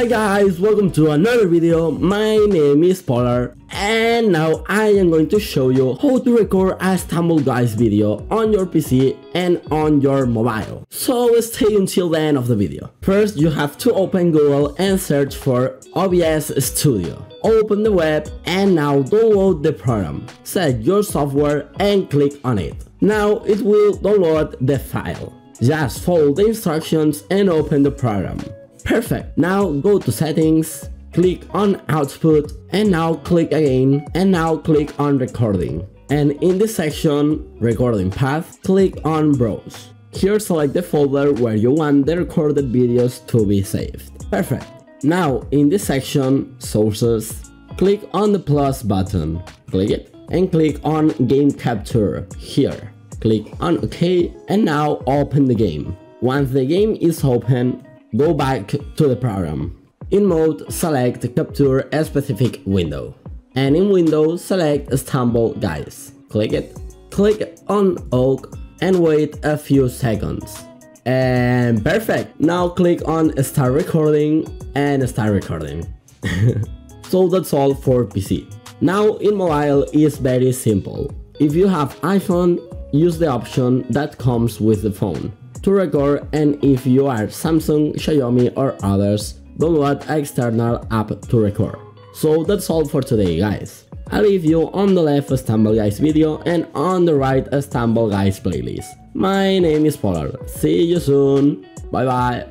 Hi guys, welcome to another video. My name is Polar and now I am going to show you how to record a Stumble Guys video on your PC and on your mobile. So stay until the end of the video. First you have to open Google and search for OBS Studio. Open the web and now download the program. Set your software and click on it. Now it will download the file. Just follow the instructions and open the program. Perfect. Now go to settings, click on output and now click again and now click on recording. And in this section, recording path, click on browse. Here select the folder where you want the recorded videos to be saved. Perfect. Now in this section, sources, click on the plus button, click it and click on game capture here. Click on OK and now open the game. Once the game is open, go back to the program. In mode, select capture a specific window. And in window, select Stumble Guys. Click it. Click on OK and wait a few seconds. And perfect! Now click on start recording and start recording. so that's all for PC. Now in mobile is very simple. If you have iPhone, use the option that comes with the phone to record and if you are Samsung, Xiaomi or others, download external app to record. So that's all for today guys. I leave you on the left Stumble Guys video and on the right Stumble Guys playlist. My name is Polar. See you soon. Bye bye.